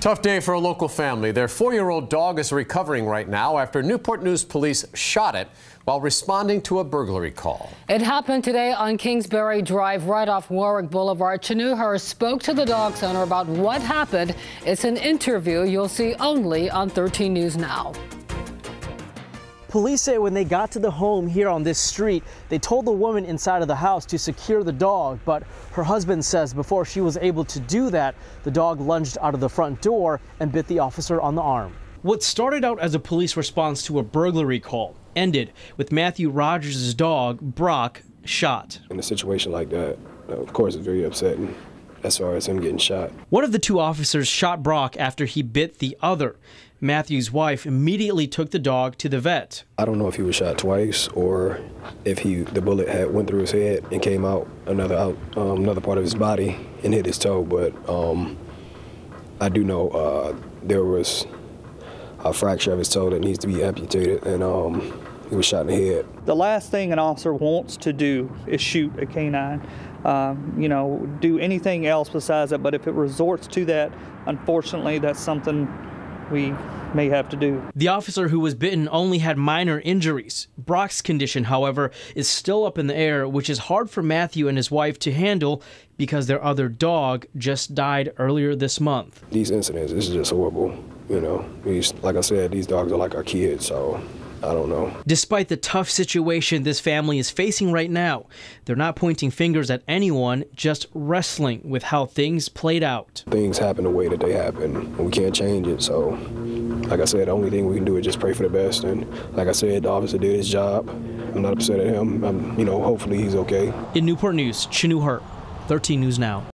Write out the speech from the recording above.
Tough day for a local family. Their four-year-old dog is recovering right now after Newport News police shot it while responding to a burglary call. It happened today on Kingsbury Drive right off Warwick Boulevard. Hurst spoke to the dog's owner about what happened. It's an interview you'll see only on 13 News Now. Police say when they got to the home here on this street, they told the woman inside of the house to secure the dog, but her husband says before she was able to do that, the dog lunged out of the front door and bit the officer on the arm. What started out as a police response to a burglary call ended with Matthew Rogers' dog, Brock, shot. In a situation like that, of course, it's very upsetting as far as him getting shot. One of the two officers shot Brock after he bit the other. Matthew's wife immediately took the dog to the vet. I don't know if he was shot twice or if he the bullet had went through his head and came out another out um, another part of his body and hit his toe. But um, I do know uh, there was a fracture of his toe that needs to be amputated, and um, he was shot in the head. The last thing an officer wants to do is shoot a canine. Um, you know, do anything else besides that. But if it resorts to that, unfortunately, that's something we may have to do. The officer who was bitten only had minor injuries. Brock's condition, however, is still up in the air, which is hard for Matthew and his wife to handle because their other dog just died earlier this month. These incidents, this is just horrible. You know, these, like I said, these dogs are like our kids, so I don't know. Despite the tough situation this family is facing right now, they're not pointing fingers at anyone, just wrestling with how things played out. Things happen the way that they happen, we can't change it. So, like I said, the only thing we can do is just pray for the best. And like I said, the officer did his job. I'm not upset at him. I'm, you know, hopefully he's okay. In Newport News, Chenue Her, 13 News Now.